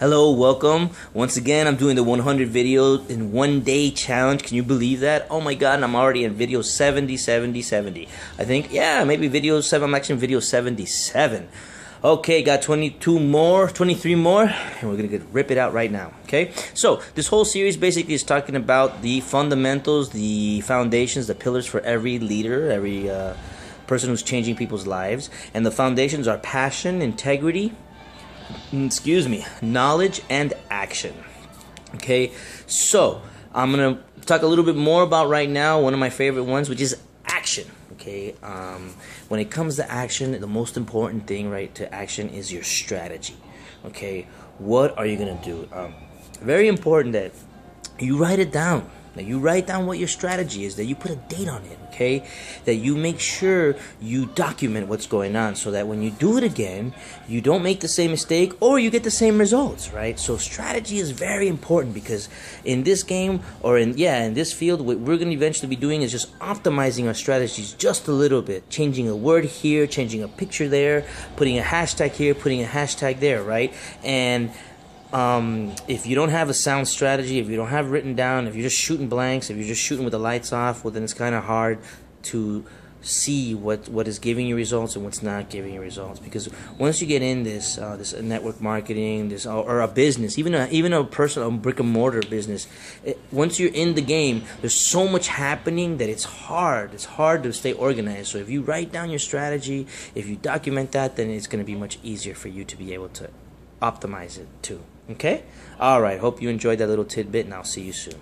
Hello, welcome. Once again, I'm doing the 100 video in one day challenge. Can you believe that? Oh my god, I'm already in video 70, 70, 70. I think, yeah, maybe video 7. I'm actually in video 77. Okay, got 22 more, 23 more, and we're gonna get, rip it out right now. Okay, so this whole series basically is talking about the fundamentals, the foundations, the pillars for every leader, every uh, person who's changing people's lives. And the foundations are passion, integrity, excuse me, knowledge and action. Okay, so I'm gonna talk a little bit more about right now one of my favorite ones, which is action. Okay, um, when it comes to action, the most important thing, right, to action is your strategy. Okay, what are you gonna do? Um, very important that you write it down that you write down what your strategy is, that you put a date on it, okay? That you make sure you document what's going on so that when you do it again, you don't make the same mistake or you get the same results, right? So strategy is very important because in this game or in yeah, in this field what we're going to eventually be doing is just optimizing our strategies just a little bit, changing a word here, changing a picture there, putting a hashtag here, putting a hashtag there, right? And um, if you don't have a sound strategy, if you don't have written down, if you're just shooting blanks, if you're just shooting with the lights off, well, then it's kind of hard to see what what is giving you results and what's not giving you results. Because once you get in this uh, this network marketing, this or a business, even a even a personal brick and mortar business, it, once you're in the game, there's so much happening that it's hard. It's hard to stay organized. So if you write down your strategy, if you document that, then it's going to be much easier for you to be able to optimize it too. Okay? All right. Hope you enjoyed that little tidbit, and I'll see you soon.